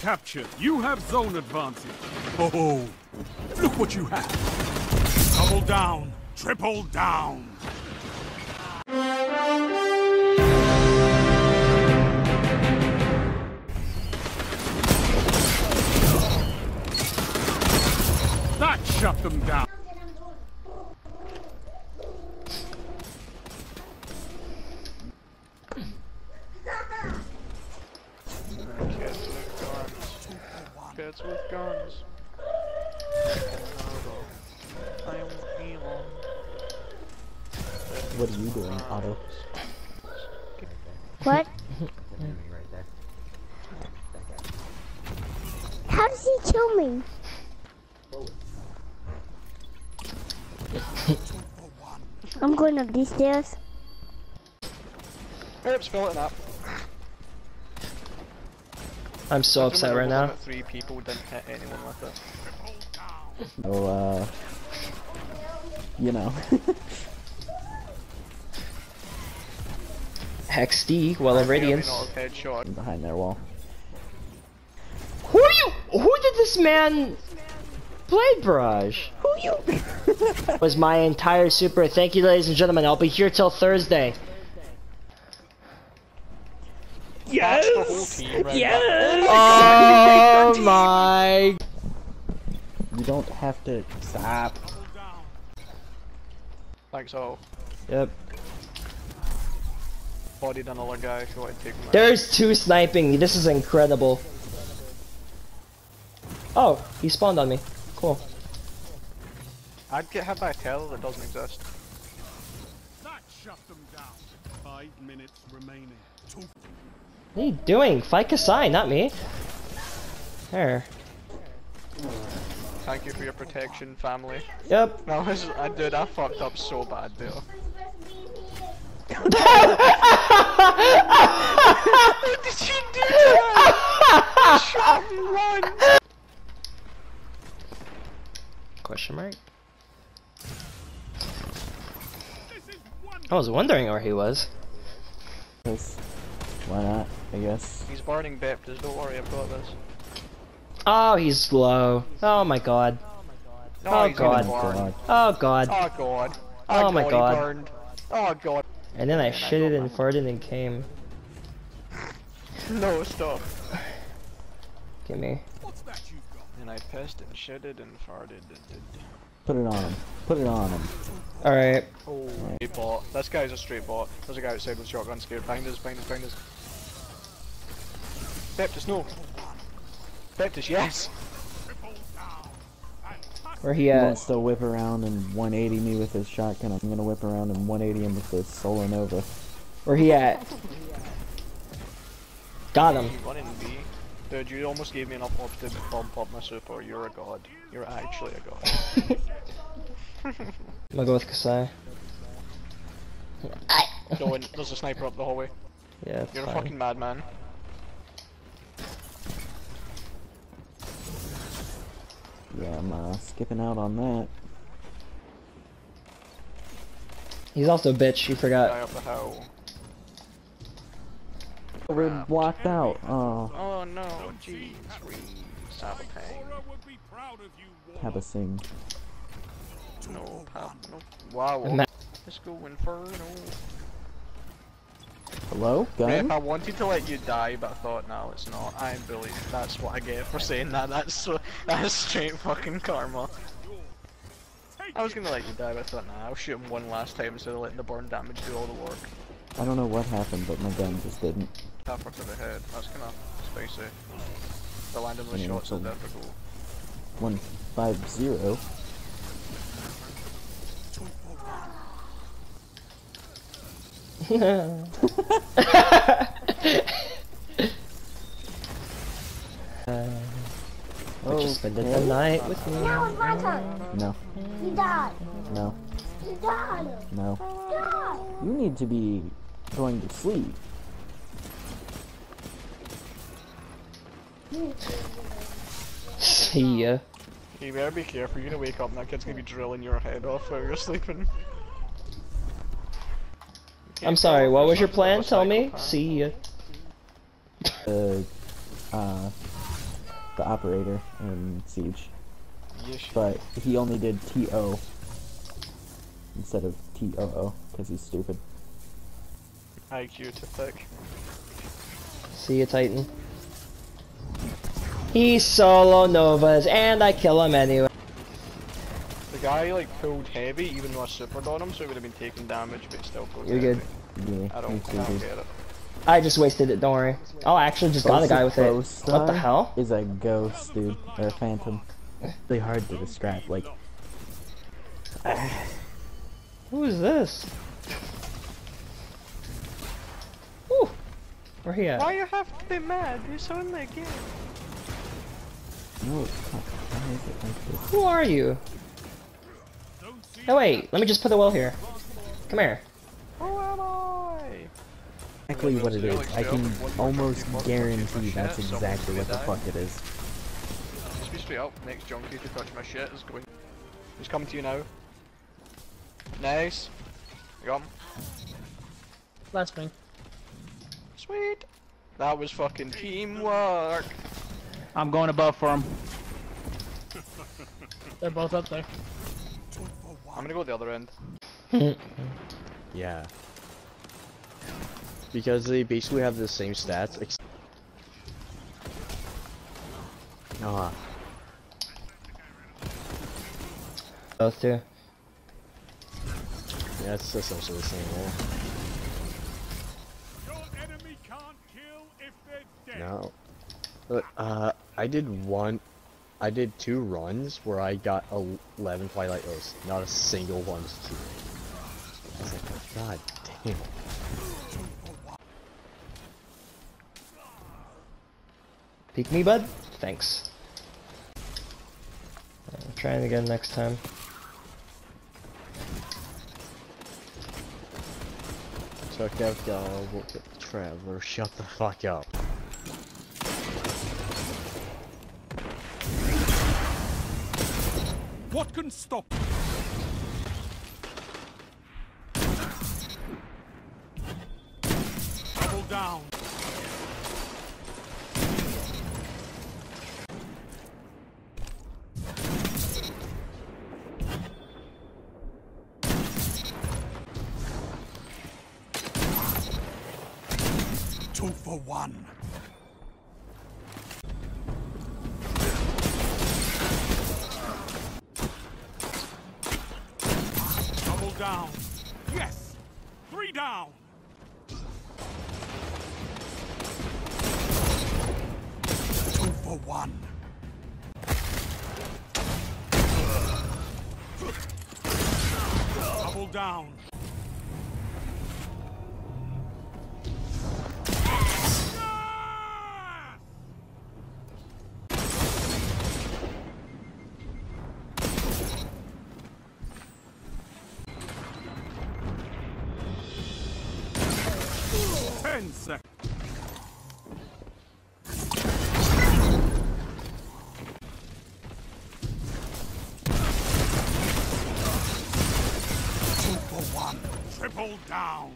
captured. You have zone advantage. Oh, look what you have. Double down, triple down. That shut them down. Kids with guns. I am Elon. What are you doing, Otto? What? How does he kill me? I'm going up these stairs. Oops, fill it up. I'm so upset right now. Three people didn't hit anyone with it. Oh, uh, you know. Hex D, well of Maybe radiance. not a behind their wall. Who are you? Who did this man? Blade Barrage. Who you? was my entire super. Thank you, ladies and gentlemen. I'll be here till Thursday. That's the whole team right Yes. Oh, oh my. You don't have to stop. Thanks all. Yep. Bodied another guy if you want to take him. There's two sniping. This is incredible. Oh, he spawned on me. Cool. I'd get hit by a tail that doesn't exist. That shut them down. Five minutes remaining. What are you doing? Fight Kasai, not me. There. Thank you for your protection, family. Yep. No, this is, I did. I fucked up so bad dude. What did you do to that? Shot me once. Question mark? I was wondering where he was. Why not, I guess. He's burning Baptist. Don't worry, I've got this. Oh, he's slow. Oh, oh my god. No, Oh, he's God. gonna burn. Oh god. Oh god. Oh, my he God. burned. Oh god. And then I I shitted don't and farted and came. No, stop. Give me. What's that you've got? And I pissed and shitted and farted and did. Put it on him. Put it on him. Alright. Oh, straight bot. This guy's a straight bot. There's a guy outside with shotgun scared. Behind us, behind us, behind us. Baptist, no. Baptist, yes. Where he He at? wants to whip around and 180 me with his shotgun. I'm gonna whip around and 180 him with this Solar Nova. Where he at? Got him. You run in B. Dude, you almost gave me enough orbs to bump up my super. You're a god. You're actually a god. I'm gonna go with Kasai. Go in. There's a sniper up the hallway. Yeah, You're a fucking madman. Yeah, I'm uh, skipping out on that. He's also a bitch, you forgot. up. We're blocked out. Oh, Oh no, jeez, we sabotage. Aura would be proud of you, War. have a sing. No, pap, no. Wow. Let's go Inferno. Hello? Rep, Gun? I wanted to let you die, but I thought, no, it's not. I'm bullied. That's what I get for saying that. That's so, that's straight fucking karma. I was gonna let you die, but I thought, nah, I'll shoot him one last time instead of letting the burn damage do all the work. I don't know what happened, but my gun just didn't. Tougher to the head. That's kinda spicy. The landing of the Yeah, shots is that's a- difficult. 150. Would you spend the night with me? Now it's my turn. No, He died. no, He died. no. He died. You need to be going to sleep. See ya. You better be careful, you're gonna wake up and that kid's gonna be drilling your head off while you're sleeping. I'm sorry, what was your plan? Tell me. See ya. Uh, uh, the operator in Siege, but he only did TO instead of TOO because he's stupid. IQ to thick. See you, Titan. He solo Novas, and I kill him anyway. The guy like pulled heavy even though I supered on him, so he would have been taking damage, but he still pulled You're heavy. good. Yeah, I don't, I don't dude. get it. I just wasted it, don't worry. Oh, I actually just got a guy with it. Ghost What the hell? Is a ghost, dude, or a phantom. Really hard to describe. Like, Who is this? Whew. Where he at? Why you have to be mad? You're so in the game. no, it's not. Why is it like this? Who are you? Oh wait, let me just put the well here. Come here. Who am I? Exactly what it is. I can straight up, one almost guarantee that's exactly what the fuck it is. Just be straight up. Next junkie to touch my shit is going. He's coming to you now. Nice. You got him. Last thing. Sweet. That was fucking teamwork. I'm going above for him. They're both up there. I'm gonna go the other end. Yeah. Because they basically have the same stats. Ex ah, Both two. yeah, it's essentially the same role. Your enemy can't kill if they're dead. No. But, uh, I did one, I did two runs where I got 11 Twilight Oaths. Not a single one succeeded. I was like, God damn. Peek me, bud? Thanks. I'm trying again next time. Took out Gobble, Traveler, shut the fuck up. What can stop? Double down. Two for one. Down. Yes. Three down. Two for one. Double down. Down.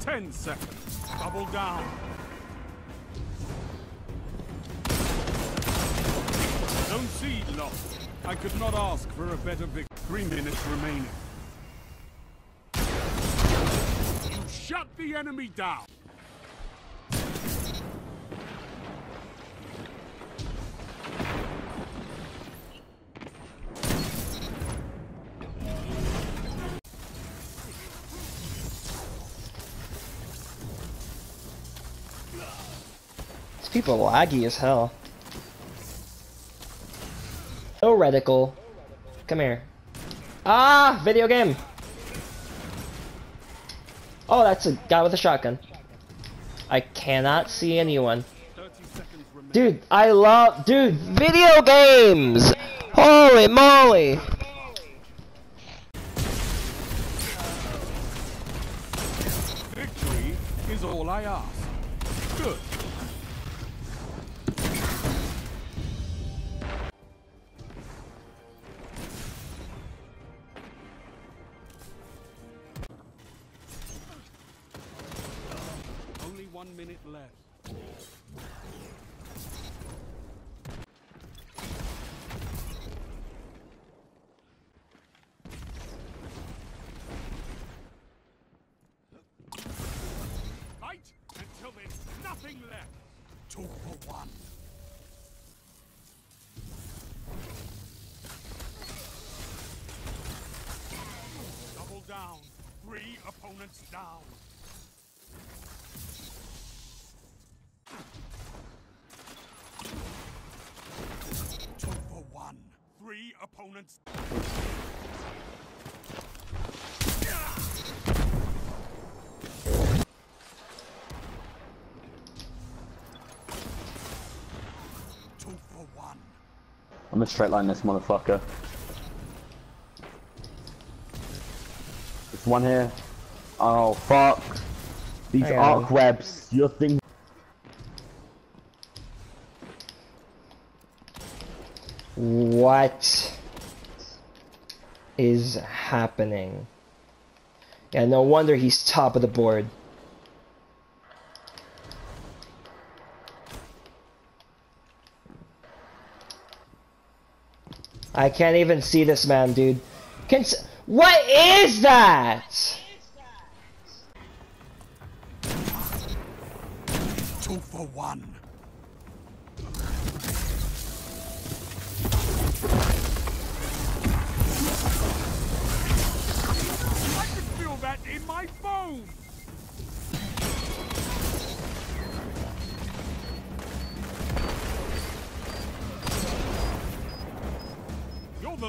Ten seconds. Double down. Don't see lost. I could not ask for a better victory. Three minutes remaining. You shut the enemy down. These people laggy as hell. Oh, reticle. Come here. Ah, video game. Oh, that's a guy with a shotgun. I cannot see anyone. 30 seconds remaining. Dude, I love, dude, video games! Holy moly! Victory is all I ask. Good. Nothing left. Two for one. Double down. Three opponents down. Two for one. Three opponents. One. I'm gonna straight line this motherfucker. There's one here. Oh fuck. These arc webs, your thing. What is happening? Yeah, no wonder he's top of the board. I can't even see this man, dude. Can s- what is that? Two for one. I can feel that in my bones.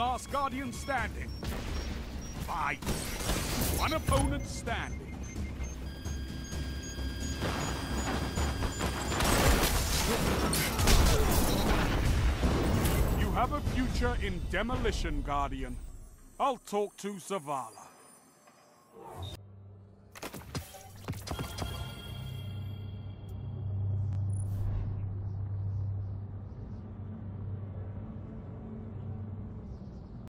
Last guardian standing. Fight. One opponent standing. You have a future in Demolition Guardian. I'll talk to Zavala.